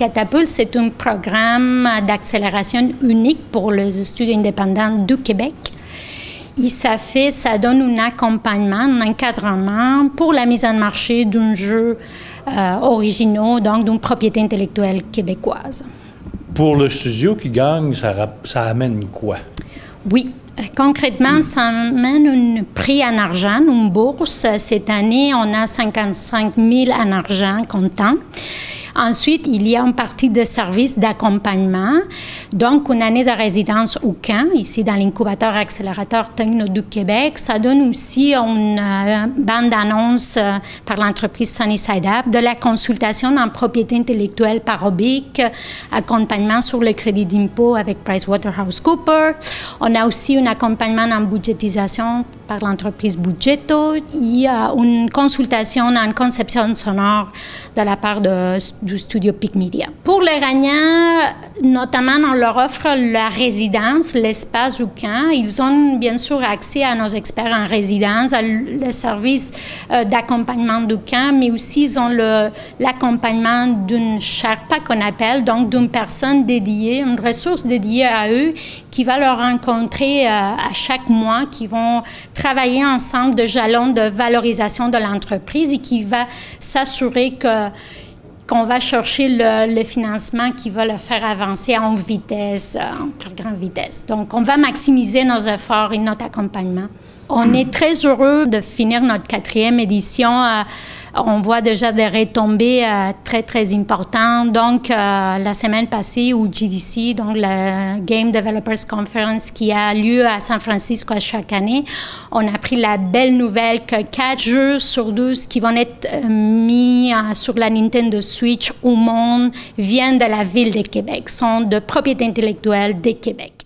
Catapulte, c'est un programme d'accélération unique pour les studios indépendants du Québec. Et ça fait, ça donne un accompagnement, un encadrement pour la mise en marché d'un jeu euh, original, donc d'une propriété intellectuelle québécoise. Pour le studio qui gagne, ça, ça amène quoi? Oui, Concrètement, ça amène un prix en argent, une bourse. Cette année, on a 55 000 en argent comptant. Ensuite, il y a une partie de services d'accompagnement, donc une année de résidence au camp, ici dans l'incubateur accélérateur Techno du Québec. Ça donne aussi une euh, bande d'annonce euh, par l'entreprise Sunnyside App, de la consultation en propriété intellectuelle par OBIC, accompagnement sur le crédit d'impôt avec PricewaterhouseCoopers. On a aussi un accompagnement en budgétisation par l'entreprise Budgeto. Il y a une consultation en conception sonore de la part de du studio Pic Media. Pour les Ragnats, notamment, on leur offre la résidence, l'espace du camp. Ils ont bien sûr accès à nos experts en résidence, à le service euh, d'accompagnement du camp, mais aussi ils ont l'accompagnement d'une Sherpa qu'on appelle, donc d'une personne dédiée, une ressource dédiée à eux qui va leur rencontrer euh, à chaque mois, qui vont travailler ensemble de jalons de valorisation de l'entreprise et qui va s'assurer que qu'on va chercher le, financement qui va le faire avancer en vitesse, en plus grande vitesse. Donc, on va maximiser nos efforts et notre accompagnement. On est très heureux de finir notre quatrième édition. Euh, on voit déjà des retombées euh, très, très importantes. Donc, euh, la semaine passée, au GDC, donc la Game Developers Conference qui a lieu à San Francisco chaque année, on a pris la belle nouvelle que quatre jeux sur 12 qui vont être mis sur la Nintendo Switch au monde viennent de la ville de Québec, sont de propriété intellectuelle de Québec.